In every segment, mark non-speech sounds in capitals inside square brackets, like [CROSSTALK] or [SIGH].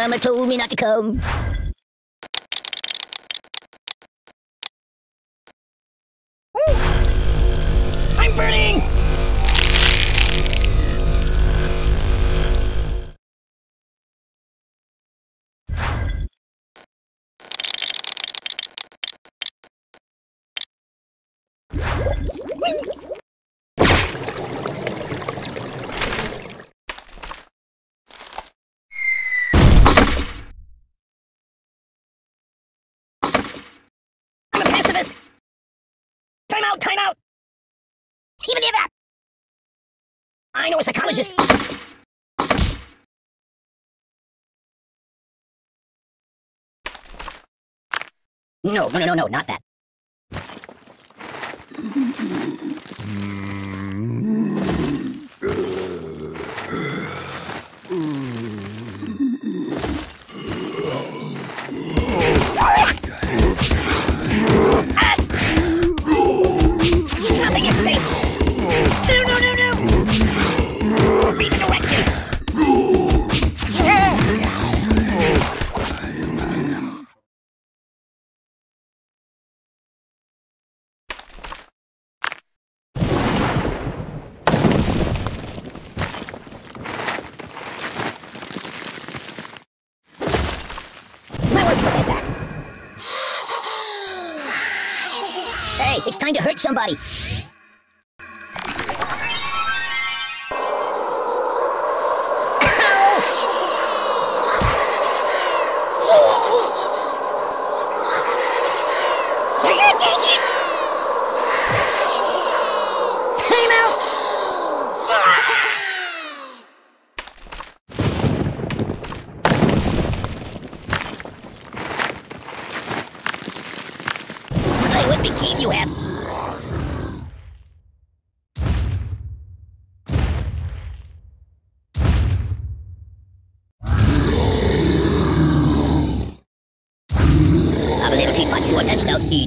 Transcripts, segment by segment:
Mama told me not to come. I know a psychologist. No, no, no, no, no, not that. Hmm. Time to hurt somebody.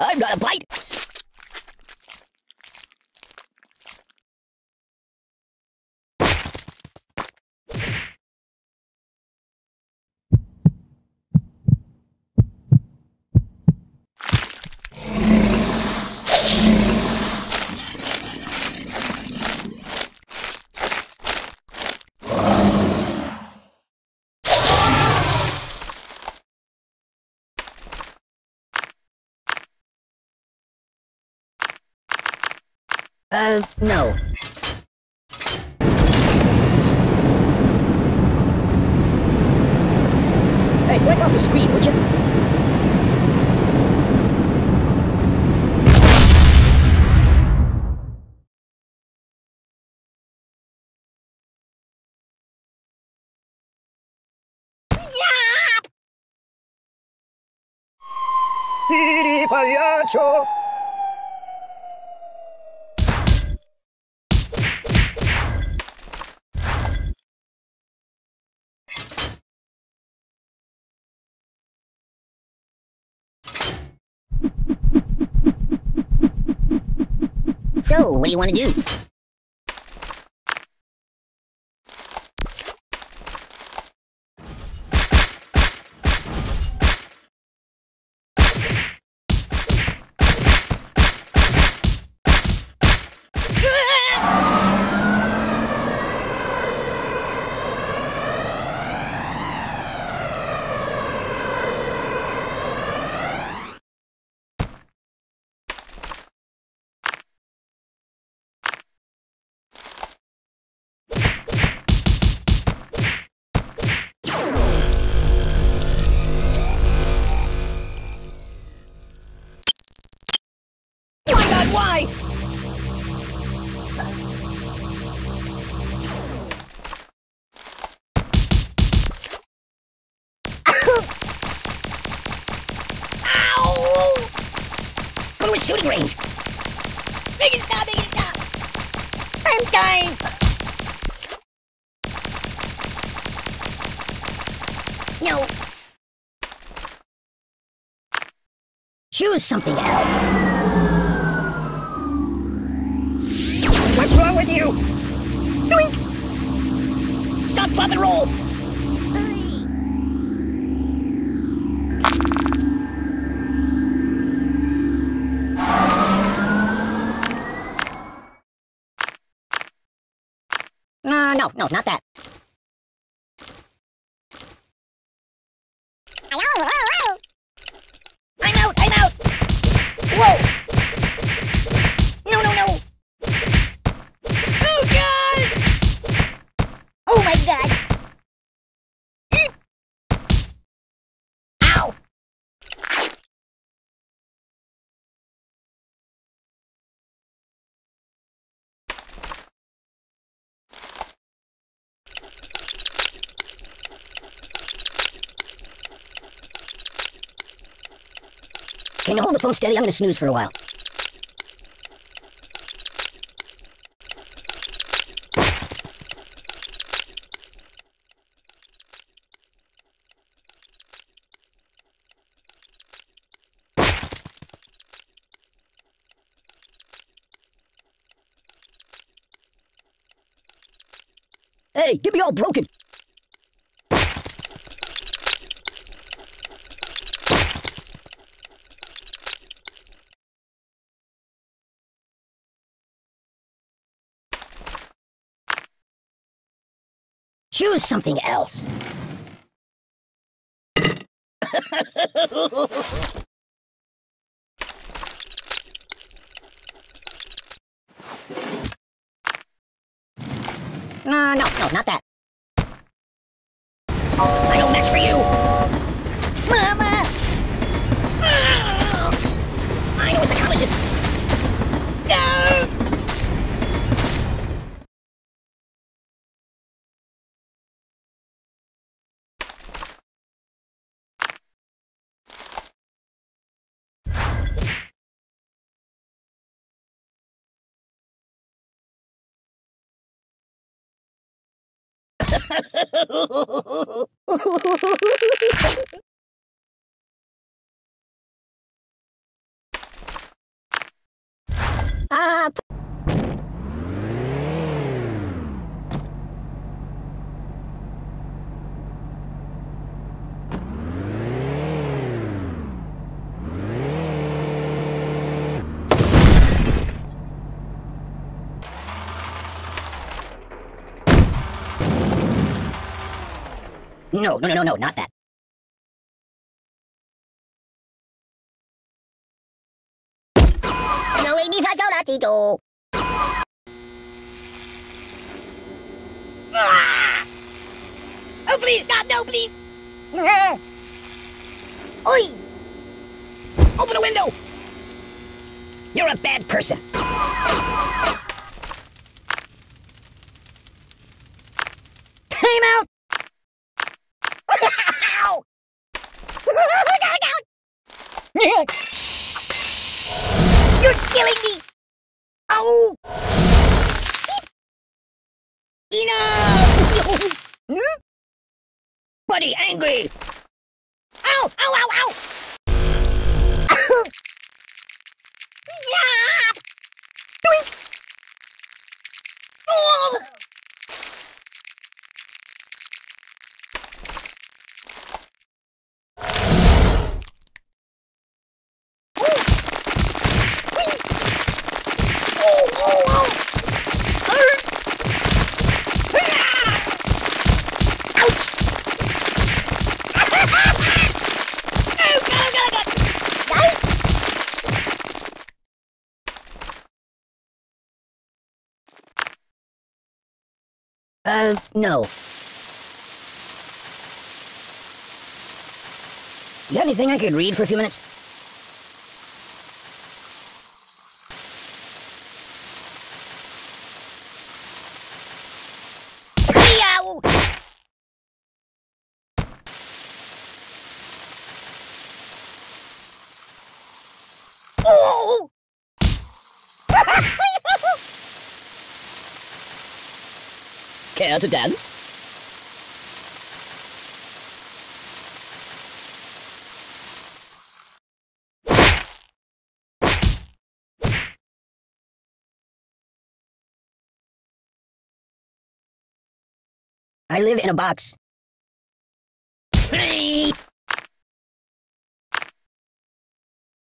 I've got a bite. Uh, no. Hey, break off the screen, would you? Piri pagliaccio! So, what do you want to do? Shooting. Make it stop, make it stop. I'm dying. No. Choose something else. What's wrong with you? Doink. Stop, drop, and roll. Can you hold the phone steady? I'm gonna snooze for a while. Hey, get me all broken. Choose something else. no, [LAUGHS] uh, no, no, not that. Ah, no, no, no, no, no, not that. No, I need to. Oh, please, stop, no, please. [LAUGHS] Oi! Open the window! You're a bad person. Time out! You're killing me! Ow! Enough! [LAUGHS] Buddy, angry! Ow, ow, ow! Ow! Uh, no. You got anything I could read for a few minutes? Oh! Care to dance? I live in a box.